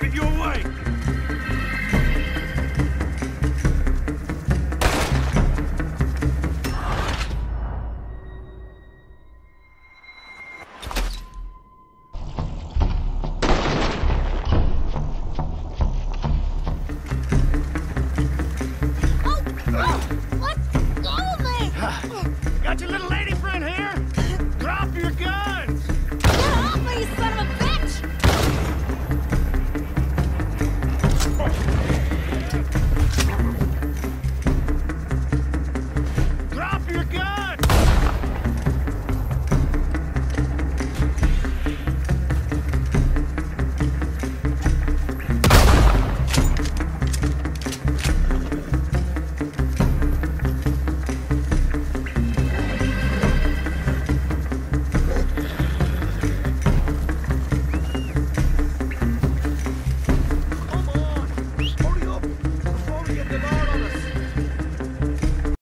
having your way! Got your little lady friend here?